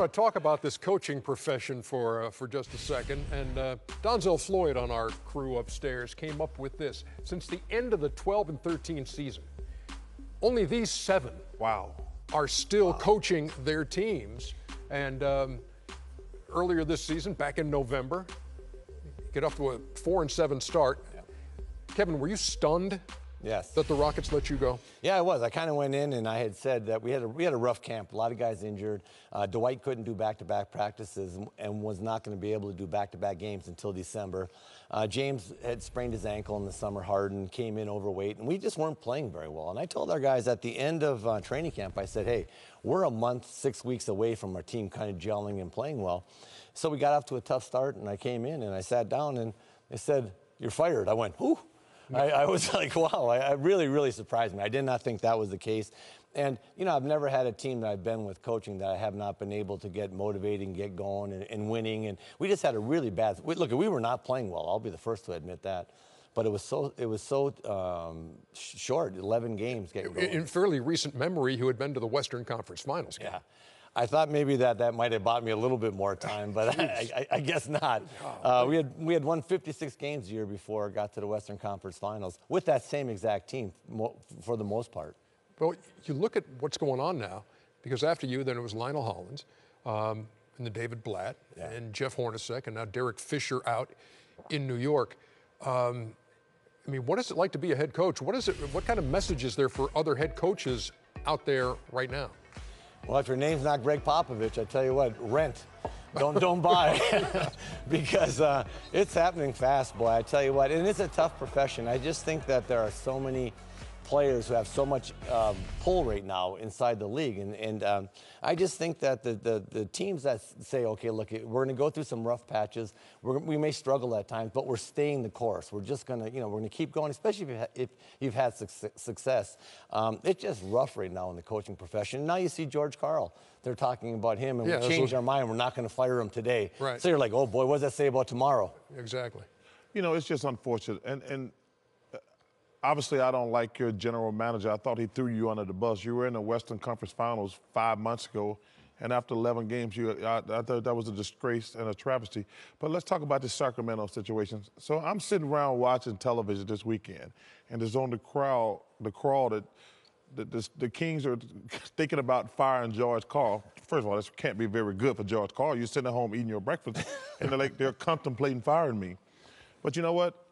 want to talk about this coaching profession for uh, for just a second. And uh, Donzel Floyd on our crew upstairs came up with this. Since the end of the 12 and 13 season, only these seven Wow. are still coaching their teams. And um, earlier this season, back in November, get off to a four and seven start. Kevin, were you stunned Yes. that the Rockets let you go? Yeah, I was. I kind of went in and I had said that we had a, we had a rough camp. A lot of guys injured. Uh, Dwight couldn't do back-to-back practices and, and was not going to be able to do back-to-back games until December. Uh, James had sprained his ankle in the summer. Harden came in overweight, and we just weren't playing very well. And I told our guys at the end of uh, training camp, I said, "Hey, we're a month, six weeks away from our team kind of gelling and playing well." So we got off to a tough start, and I came in and I sat down, and they said, "You're fired." I went, "Whoo." I, I was like, wow, I, I really, really surprised me. I did not think that was the case. And, you know, I've never had a team that I've been with coaching that I have not been able to get motivated and get going and, and winning. And we just had a really bad, we, look, we were not playing well. I'll be the first to admit that. But it was so, it was so um, short, 11 games getting going. In fairly recent memory, you had been to the Western Conference Finals. game. Yeah. I thought maybe that that might have bought me a little bit more time, but I, I, I guess not. Uh, we had we had won 56 games the year before, got to the Western Conference Finals with that same exact team for the most part. Well, you look at what's going on now, because after you, then it was Lionel Hollins, um, and then David Blatt, and Jeff Hornacek, and now Derek Fisher out in New York. Um, I mean, what is it like to be a head coach? What is it? What kind of message is there for other head coaches out there right now? Well, if your name's not Gregg Popovich, I tell you what, rent. Don't don't buy, because uh, it's happening fast, boy. I tell you what, and it's a tough profession. I just think that there are so many players who have so much um, pull right now inside the league, and and um, I just think that the, the the teams that say, okay, look, we're going to go through some rough patches. We're, we may struggle at times, but we're staying the course. We're just going to, you know, we're going to keep going, especially if, you ha- if you've had suc- success. Um, it's just rough right now in the coaching profession. Now you see George Karl. They're talking about him, and Yeah, we that's changed what- our mind. We're not going to fire him today. Right. So you're like, oh boy, what does that say about tomorrow? Exactly. You know, it's just unfortunate. And and obviously, I don't like your general manager. I thought he threw you under the bus. You were in the Western Conference Finals five months ago, and after 11 games, you I, I thought that was a disgrace and a travesty. But let's talk about the Sacramento situation. So I'm sitting around watching television this weekend, and there's on the crowd, the crawl that. The, the, the Kings are thinking about firing George Karl. First of all, this can't be very good for George Karl. You're sitting at home eating your breakfast, and they're like they're contemplating firing me. But you know what?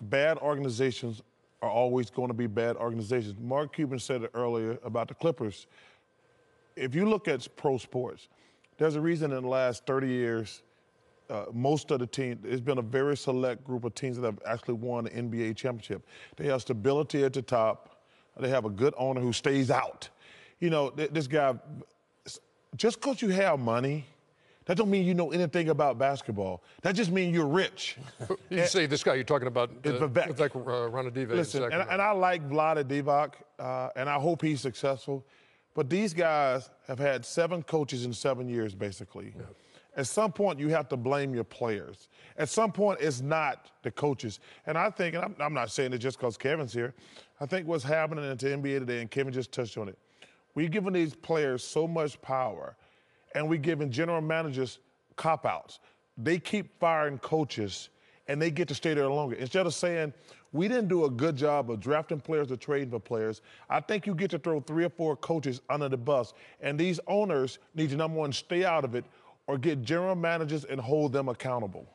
Bad organizations are always going to be bad organizations. Mark Cuban said it earlier about the Clippers. If you look at pro sports, there's a reason in the last 30 years, uh, most of the team, it's been a very select group of teams that have actually won the NBA championship. They have stability at the top. They have a good owner who stays out. You know, th- this guy, just because you have money, that don't mean you know anything about basketball. That just means you're rich. You say this guy you're talking about, uh, It's Vivek. Vivek uh, Ranadive. Listen, and, and I like Vlade Divac, uh, and I hope he's successful. But these guys have had seven coaches in seven years, basically. At some point, you have to blame your players. At some point, it's not the coaches. And I think, and I'm, I'm not saying it just because Kevin's here, I think what's happening in the NBA today, and Kevin just touched on it, we're giving these players so much power, and we're giving general managers cop outs. They keep firing coaches and they get to stay there longer. Instead of saying, we didn't do a good job of drafting players or trading for players, I think you get to throw three or four coaches under the bus. And these owners need to, number one, stay out of it or get general managers and hold them accountable.